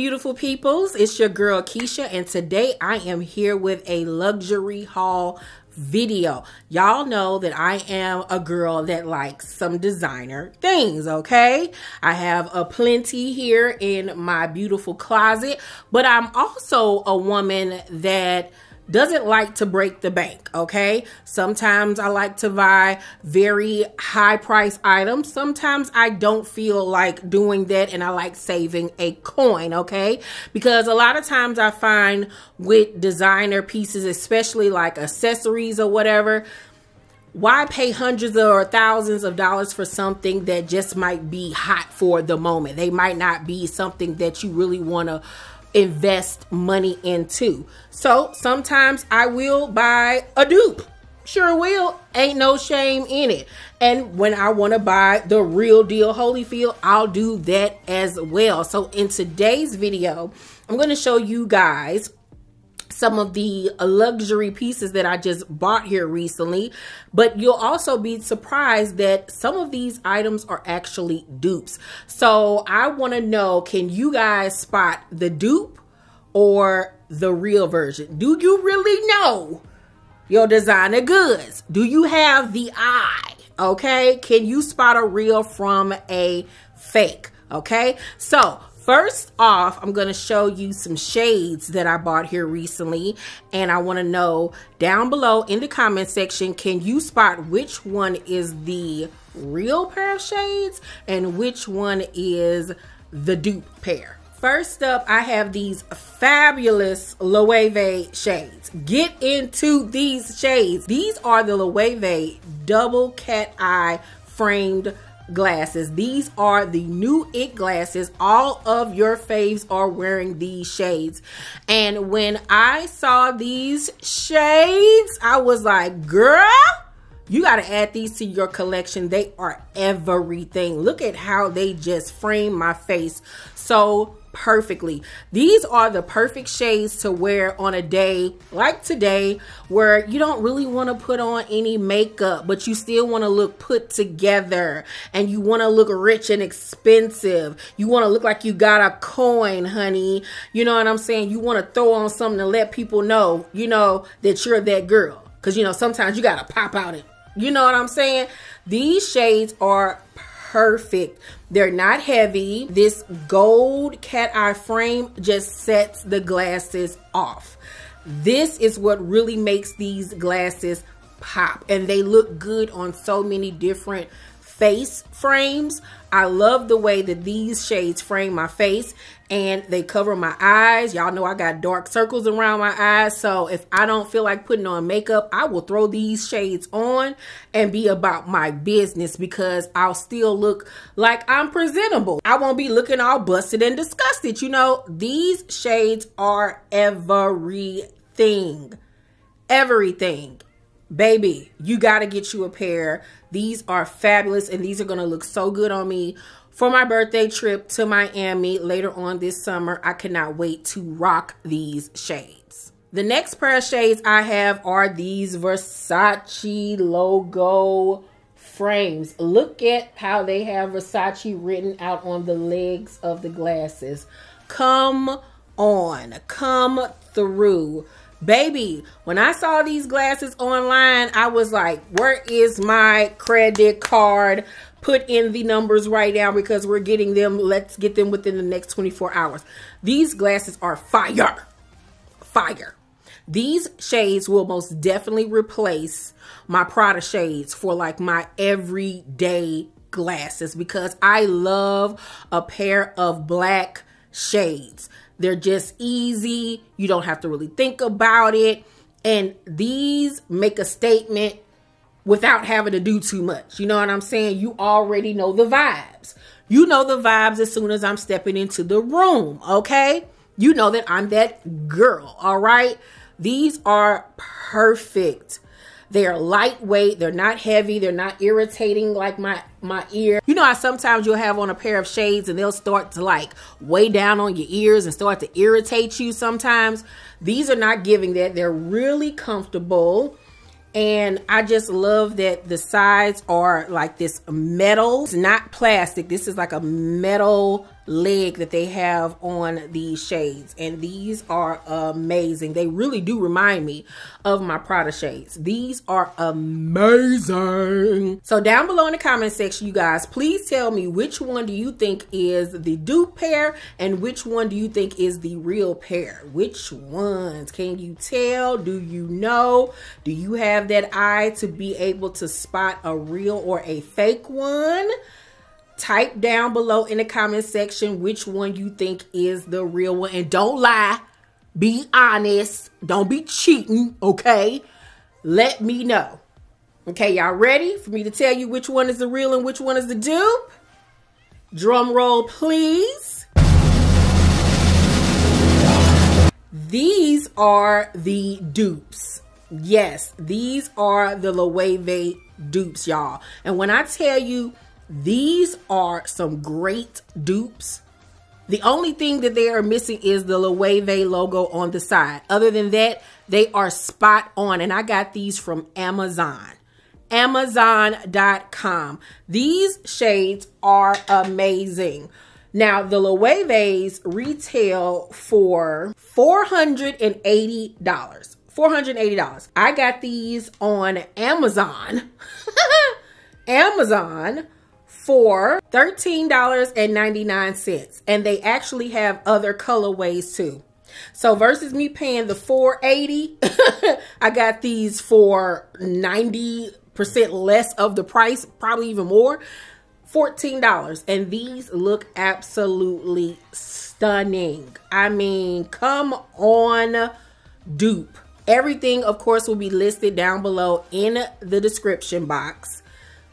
beautiful peoples? It's your girl Keisha, and today I am here with a luxury haul video. Y'all know that I am a girl that likes some designer things, okay? I have a plenty here in my beautiful closet, but I'm also a woman that doesn't like to break the bank, okay? Sometimes I like to buy very high price items. Sometimes I don't feel like doing that and I like saving a coin, okay? Because a lot of times I find with designer pieces, especially like accessories or whatever, why pay hundreds or thousands of dollars for something that just might be hot for the moment? They might not be something that you really want to invest money into. So sometimes I will buy a dupe. Sure will. Ain't no shame in it. And when I want to buy the real deal Holyfield, I'll do that as well. So in today's video, I'm going to show you guys some of the uh, luxury pieces that I just bought here recently, but you'll also be surprised that some of these items are actually dupes. So I want to know, can you guys spot the dupe or the real version? Do you really know your designer goods? Do you have the eye? Okay. Can you spot a real from a fake? Okay. So First off, I'm going to show you some shades that I bought here recently. And I want to know down below in the comment section, can you spot which one is the real pair of shades and which one is the dupe pair? First up, I have these fabulous Loewe shades. Get into these shades. These are the Loewe double cat eye framed glasses. These are the new It glasses. All of your faves are wearing these shades. And when I saw these shades, I was like, girl, you got to add these to your collection. They are everything. Look at how they just frame my face so perfectly. These are the perfect shades to wear on a day like today where you don't really want to put on any makeup, but you still want to look put together and you want to look rich and expensive. You want to look like you got a coin, honey. You know what I'm saying? You want to throw on something to let people know, you know, that you're that girl. Because, you know, sometimes you got to pop out it. You know what I'm saying? These shades are perfect. They're not heavy. This gold cat eye frame just sets the glasses off. This is what really makes these glasses pop and they look good on so many different face frames. I love the way that these shades frame my face and they cover my eyes. Y'all know I got dark circles around my eyes. So if I don't feel like putting on makeup, I will throw these shades on and be about my business because I'll still look like I'm presentable. I won't be looking all busted and disgusted. You know, these shades are everything. Everything. Baby, you got to get you a pair. These are fabulous and these are going to look so good on me for my birthday trip to Miami later on this summer. I cannot wait to rock these shades. The next pair of shades I have are these Versace logo frames. Look at how they have Versace written out on the legs of the glasses. Come on, come through. Baby, when I saw these glasses online, I was like, where is my credit card? Put in the numbers right now because we're getting them. Let's get them within the next 24 hours. These glasses are fire. Fire. These shades will most definitely replace my Prada shades for like my everyday glasses because I love a pair of black shades. They're just easy. You don't have to really think about it. And these make a statement without having to do too much. You know what I'm saying? You already know the vibes. You know the vibes as soon as I'm stepping into the room, okay? You know that I'm that girl, all right? These are perfect they are lightweight. They're not heavy. They're not irritating like my, my ear. You know how sometimes you'll have on a pair of shades and they'll start to like weigh down on your ears and start to irritate you sometimes. These are not giving that. They're really comfortable. And I just love that the sides are like this metal. It's not plastic. This is like a metal leg that they have on these shades. And these are amazing. They really do remind me of my Prada shades. These are amazing. So down below in the comment section you guys please tell me which one do you think is the dupe pair and which one do you think is the real pair? Which ones? Can you tell? Do you know? Do you have that eye to be able to spot a real or a fake one type down below in the comment section which one you think is the real one. And don't lie. Be honest. Don't be cheating, okay? Let me know. Okay, y'all ready for me to tell you which one is the real and which one is the dupe? Drum roll, please. These are the dupes. Yes, these are the Loewe dupes, y'all. And when I tell you these are some great dupes. The only thing that they are missing is the Loewe logo on the side. Other than that, they are spot on. And I got these from Amazon. Amazon.com. These shades are amazing. Now, the Loewe's retail for $480. $480. I got these on Amazon. Amazon for $13.99 and they actually have other colorways too. So versus me paying the 480, I got these for 90% less of the price, probably even more. $14 and these look absolutely stunning. I mean, come on dupe. Everything of course will be listed down below in the description box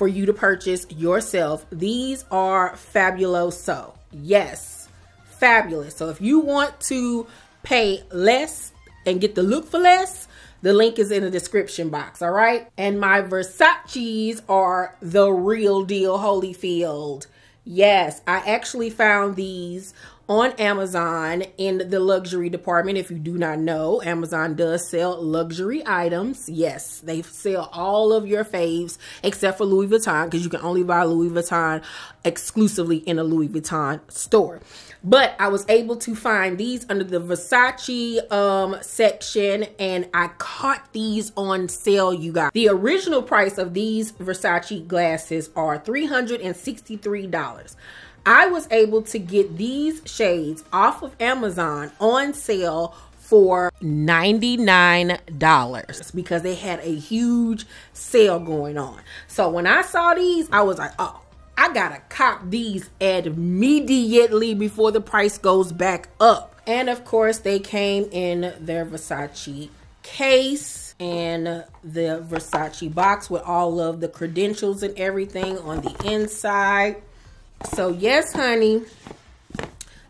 for you to purchase yourself. These are fabuloso. Yes, fabulous. So if you want to pay less and get the look for less, the link is in the description box, all right? And my Versace's are the real deal, Holyfield. Yes, I actually found these on Amazon in the luxury department. If you do not know, Amazon does sell luxury items. Yes, they sell all of your faves except for Louis Vuitton because you can only buy Louis Vuitton exclusively in a Louis Vuitton store. But I was able to find these under the Versace um, section and I caught these on sale, you guys. The original price of these Versace glasses are $363. I was able to get these shades off of Amazon on sale for $99 because they had a huge sale going on. So when I saw these, I was like, oh, I gotta cop these immediately before the price goes back up. And of course, they came in their Versace case and the Versace box with all of the credentials and everything on the inside. So yes, honey,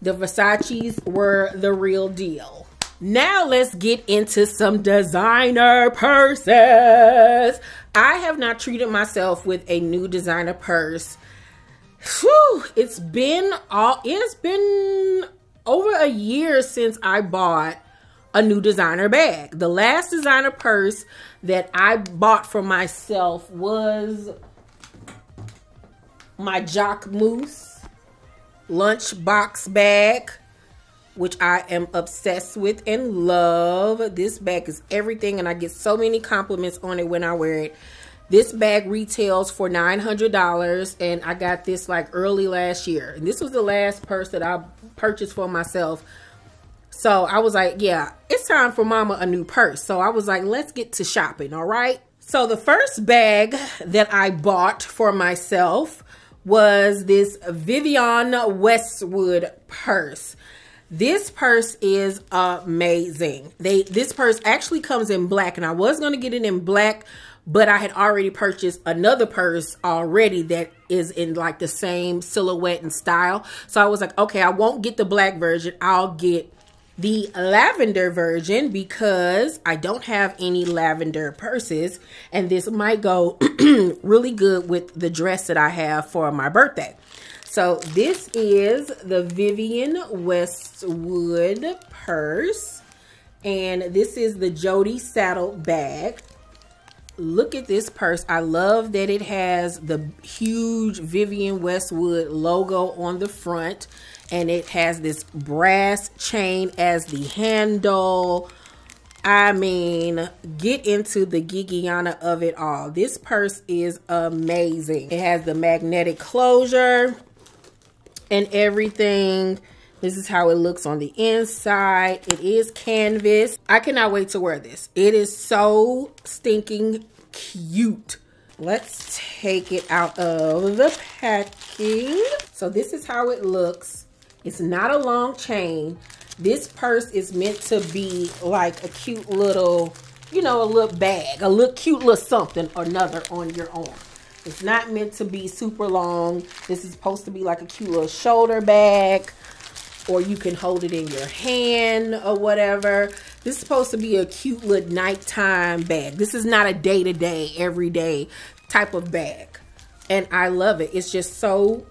the Versace's were the real deal. Now let's get into some designer purses. I have not treated myself with a new designer purse. Whew, it's been all it's been over a year since I bought a new designer bag. The last designer purse that I bought for myself was my Jacquemus lunchbox bag, which I am obsessed with and love. This bag is everything, and I get so many compliments on it when I wear it. This bag retails for $900, and I got this like early last year. And this was the last purse that I purchased for myself. So I was like, yeah, it's time for mama a new purse. So I was like, let's get to shopping, all right? So the first bag that I bought for myself was this Vivienne Westwood purse. This purse is amazing. They This purse actually comes in black, and I was going to get it in black, but I had already purchased another purse already that is in like the same silhouette and style. So I was like, okay, I won't get the black version. I'll get the lavender version because I don't have any lavender purses and this might go really good with the dress that I have for my birthday. So this is the Vivienne Westwood purse and this is the Jody saddle bag. look at this purse. I love that it has the huge Vivienne Westwood logo on the front and it has this brass chain as the handle. I mean, get into the Gigiana of it all. This purse is amazing. It has the magnetic closure and everything. This is how it looks on the inside. It is canvas. I cannot wait to wear this. It is so stinking cute. Let's take it out of the packing. So this is how it looks. It's not a long chain. This purse is meant to be like a cute little, you know, a little bag, a little cute little something or another on your arm. It's not meant to be super long. This is supposed to be like a cute little shoulder bag or you can hold it in your hand or whatever. This is supposed to be a cute little nighttime bag. This is not a day-to-day, -day, everyday type of bag. And I love it. It's just so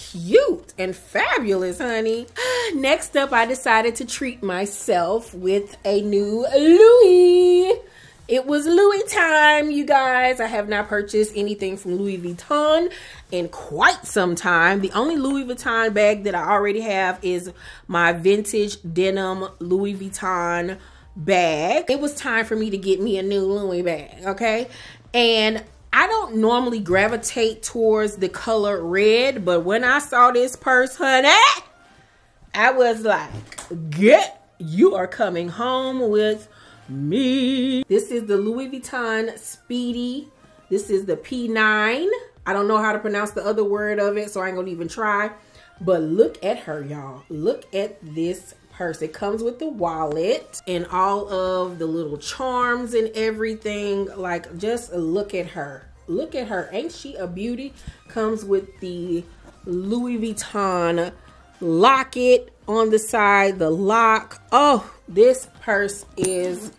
cute and fabulous, honey. Next up, I decided to treat myself with a new Louis. It was Louis time, you guys. I have not purchased anything from Louis Vuitton in quite some time. The only Louis Vuitton bag that I already have is my vintage denim Louis Vuitton bag. It was time for me to get me a new Louis bag, okay? And I don't normally gravitate towards the color red, but when I saw this purse, honey, I was like, get, you are coming home with me. This is the Louis Vuitton Speedy. This is the P9. I don't know how to pronounce the other word of it, so I ain't gonna even try. But look at her, y'all. Look at this purse. It comes with the wallet and all of the little charms and everything. Like, just look at her. Look at her. Ain't she a beauty? Comes with the Louis Vuitton locket on the side, the lock. Oh, this purse is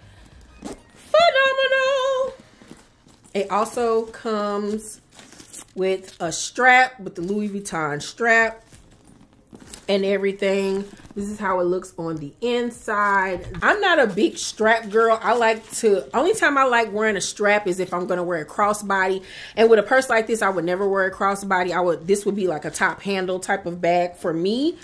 phenomenal. It also comes with a strap, with the Louis Vuitton strap and everything. This is how it looks on the inside. I'm not a big strap girl. I like to, only time I like wearing a strap is if I'm gonna wear a crossbody. And with a purse like this, I would never wear a crossbody. I would, this would be like a top handle type of bag for me.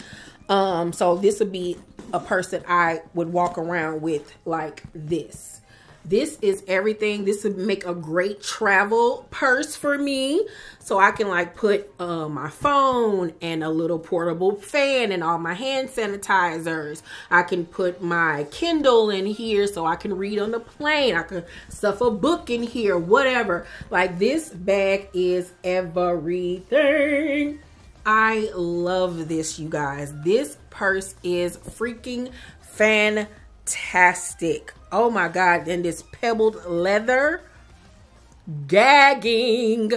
Um, so this would be a purse that I would walk around with like this. This is everything. This would make a great travel purse for me. So I can like put uh, my phone and a little portable fan and all my hand sanitizers. I can put my Kindle in here so I can read on the plane. I can stuff a book in here, whatever. Like this bag is everything. I love this, you guys. This purse is freaking fantastic. Oh my God. And this pebbled leather. Gagging.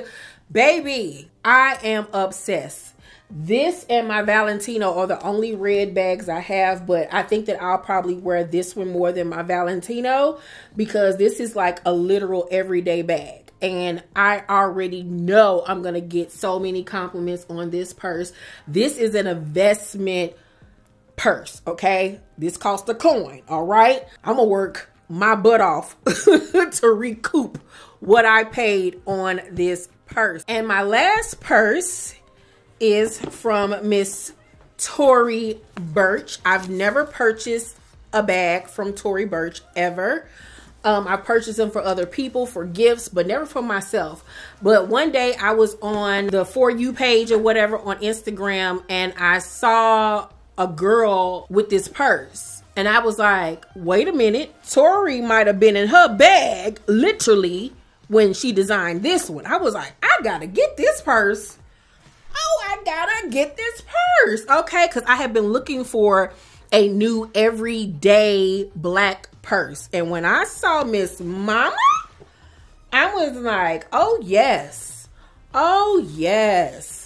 Baby, I am obsessed. This and my Valentino are the only red bags I have, but I think that I'll probably wear this one more than my Valentino because this is like a literal everyday bag. And I already know I'm going to get so many compliments on this purse. This is an investment purse, okay? This cost a coin, all right? I'm gonna work my butt off to recoup what I paid on this purse. And my last purse is from Miss Tory Burch. I've never purchased a bag from Tory Burch ever. Um, I purchased them for other people for gifts, but never for myself. But one day I was on the For You page or whatever on Instagram and I saw a girl with this purse. And I was like, wait a minute. Tory might have been in her bag, literally, when she designed this one. I was like, I gotta get this purse. Oh, I gotta get this purse. Okay, because I have been looking for a new everyday black purse. And when I saw Miss Mama, I was like, oh, yes. Oh, yes.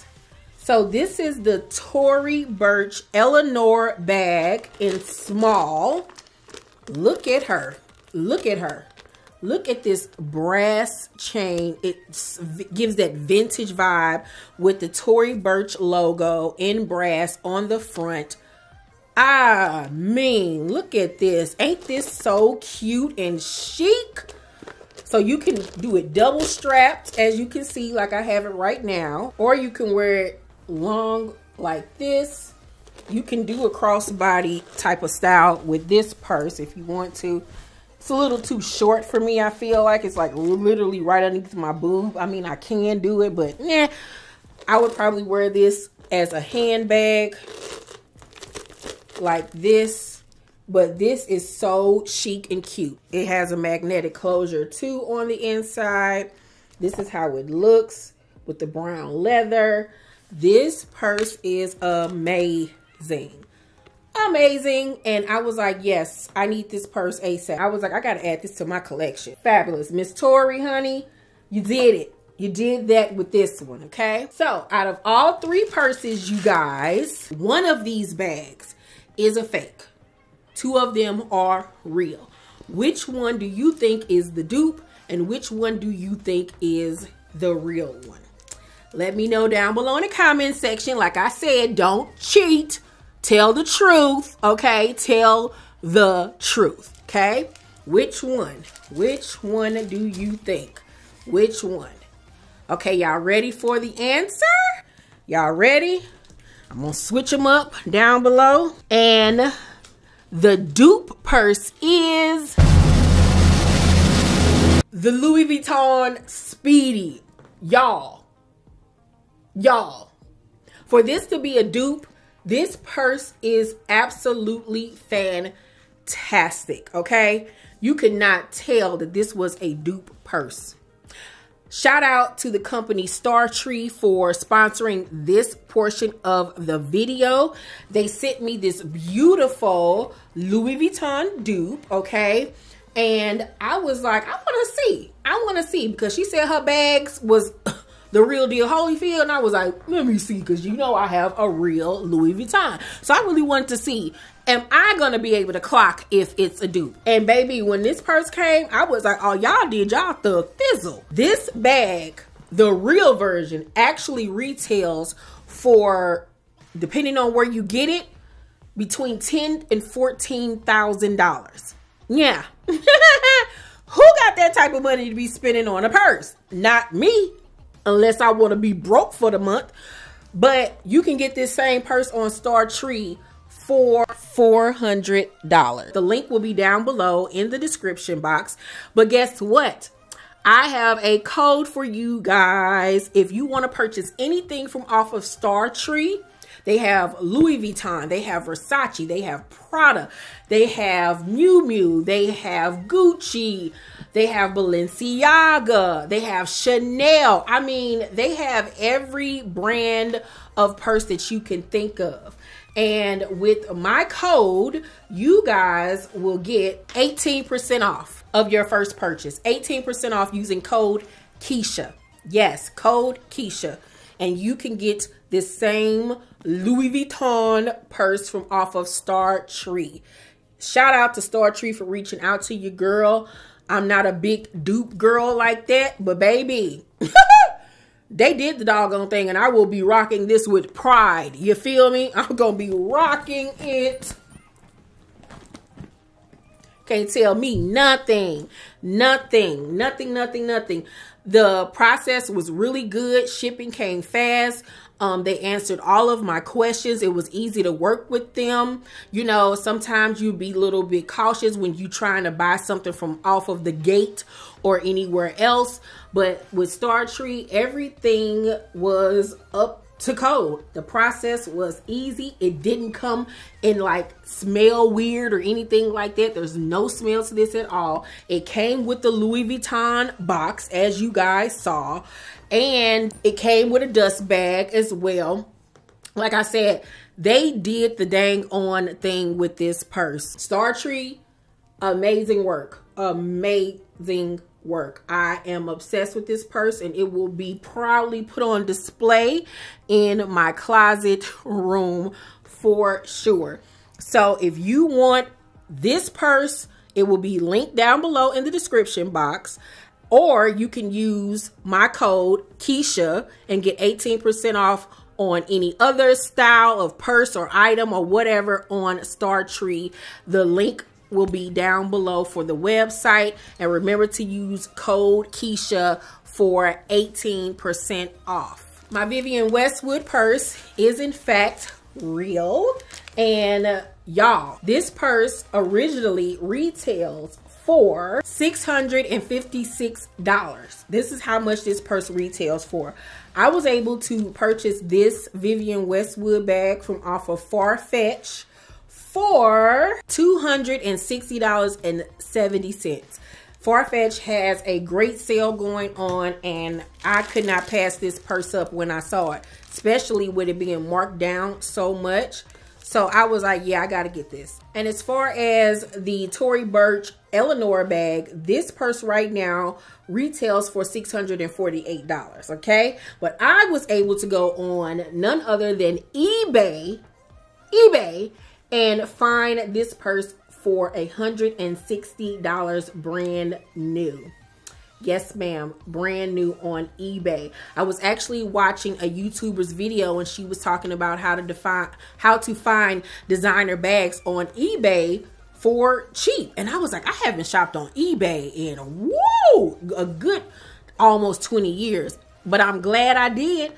So this is the Tory Burch Eleanor bag in small. Look at her. Look at her. Look at this brass chain. It gives that vintage vibe with the Tory Burch logo in brass on the front. Ah, I mean, look at this. Ain't this so cute and chic? So you can do it double strapped, as you can see, like I have it right now. Or you can wear it long like this. You can do a crossbody type of style with this purse if you want to. It's a little too short for me, I feel like. It's like literally right underneath my boob. I mean, I can do it, but yeah, I would probably wear this as a handbag like this but this is so chic and cute it has a magnetic closure too on the inside this is how it looks with the brown leather this purse is amazing amazing and i was like yes i need this purse asap i was like i gotta add this to my collection fabulous miss tory honey you did it you did that with this one, okay? So out of all three purses, you guys, one of these bags is a fake. Two of them are real. Which one do you think is the dupe and which one do you think is the real one? Let me know down below in the comment section. Like I said, don't cheat. Tell the truth, okay? Tell the truth, okay? Which one? Which one do you think? Which one? Okay, y'all ready for the answer? Y'all ready? I'm gonna switch them up down below. And the dupe purse is the Louis Vuitton Speedy. Y'all, y'all, for this to be a dupe, this purse is absolutely fantastic, okay? You could not tell that this was a dupe purse. Shout out to the company Star Tree for sponsoring this portion of the video. They sent me this beautiful Louis Vuitton dupe, okay? And I was like, I want to see. I want to see because she said her bags was the real deal Holyfield. And I was like, let me see because you know I have a real Louis Vuitton. So I really wanted to see am I gonna be able to clock if it's a dupe? And baby, when this purse came, I was like, oh, y'all did y'all thug fizzle. This bag, the real version, actually retails for, depending on where you get it, between ten and fourteen thousand dollars. Yeah. Who got that type of money to be spending on a purse? Not me, unless I want to be broke for the month. But you can get this same purse on Star Tree for $400. The link will be down below in the description box. But guess what? I have a code for you guys. If you want to purchase anything from off of Star Tree, they have Louis Vuitton, they have Versace, they have Prada, they have Miu Miu, they have Gucci, they have Balenciaga, they have Chanel. I mean, they have every brand of purse that you can think of. And with my code, you guys will get 18% off of your first purchase. 18% off using code Keisha. Yes, code Keisha. And you can get this same Louis Vuitton purse from off of Star Tree. Shout out to Star Tree for reaching out to you, girl. I'm not a big dupe girl like that, but baby. they did the doggone thing and I will be rocking this with pride. You feel me? I'm to be rocking it. Can't tell me nothing. Nothing. Nothing, nothing, nothing. The process was really good. Shipping came fast. Um, they answered all of my questions. It was easy to work with them. You know, sometimes you be a little bit cautious when you trying to buy something from off of the gate or anywhere else. But with Star Tree, everything was up to code. The process was easy. It didn't come in like smell weird or anything like that. There's no smell to this at all. It came with the Louis Vuitton box as you guys saw. And it came with a dust bag as well. Like I said, they did the dang on thing with this purse. Star Tree, amazing work. Amazing work. I am obsessed with this purse and it will be proudly put on display in my closet room for sure. So if you want this purse, it will be linked down below in the description box. Or you can use my code Keisha and get 18% off on any other style of purse or item or whatever on Startree. The link will be down below for the website. And remember to use code Keisha for 18% off. My Vivienne Westwood purse is in fact real. And uh, y'all, this purse originally retails for $656. This is how much this purse retails for. I was able to purchase this Vivienne Westwood bag from off of Farfetch for $260.70. Farfetch has a great sale going on and I could not pass this purse up when I saw it, especially with it being marked down so much. So I was like, yeah, I got to get this. And as far as the Tory Burch Eleanor bag, this purse right now retails for $648, okay? But I was able to go on none other than eBay, eBay, and find this purse for $160 brand new. Yes, ma'am. Brand new on eBay. I was actually watching a YouTuber's video and she was talking about how to define how to find designer bags on eBay for cheap. And I was like, I haven't shopped on eBay in whoa a good almost 20 years. But I'm glad I did.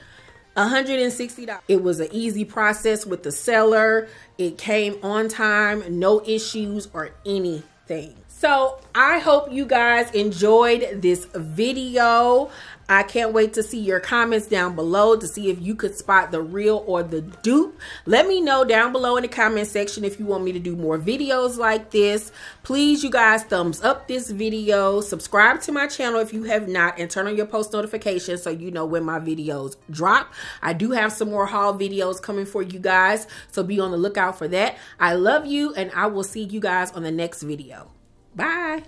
$160. It was an easy process with the seller. It came on time, no issues or anything. So I hope you guys enjoyed this video. I can't wait to see your comments down below to see if you could spot the real or the dupe. Let me know down below in the comment section if you want me to do more videos like this. Please, you guys, thumbs up this video. Subscribe to my channel if you have not and turn on your post notifications so you know when my videos drop. I do have some more haul videos coming for you guys, so be on the lookout for that. I love you and I will see you guys on the next video. Bye.